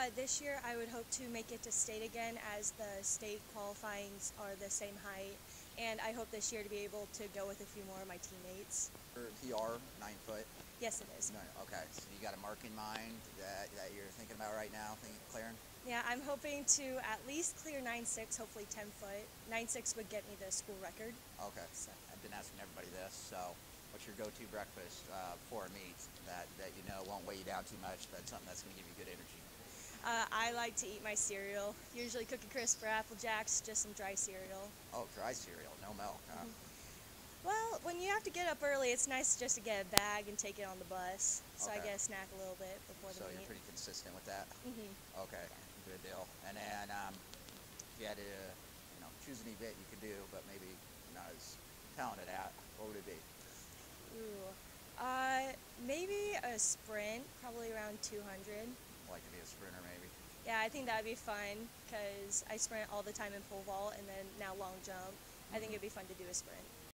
Uh, this year, I would hope to make it to state again as the state qualifyings are the same height. And I hope this year to be able to go with a few more of my teammates. PR, nine foot. Yes, it is. No, okay. So you got a mark in mind that, that you're thinking about right now, thinking clearing? Yeah, I'm hoping to at least clear 9.6, hopefully 10 foot. 9.6 would get me the school record. Okay. So- I've been asking everybody this. So, what's your go-to breakfast uh, for a meet that, that you know won't weigh you down too much, but something that's going to give you good energy? Uh, I like to eat my cereal, usually Cookie Crisp or Apple Jacks, just some dry cereal. Oh, dry cereal, no milk. Huh? Well, when you have to get up early, it's nice just to get a bag and take it on the bus. So I Okay. get a snack a little bit before the So you're pretty consistent with that. hmm Okay, good deal. And then um, if you had to, you know, choose an event you could do, but maybe not as talented at, what would it be? Ooh. Uh, maybe a sprint, probably around 200. Like to be a sprinter, maybe. Yeah, I think that'd be fun because I sprint all the time in pole vault and then now long jump. I think mm-hmm. it'd be fun to do a sprint.